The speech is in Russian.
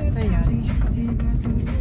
стоят.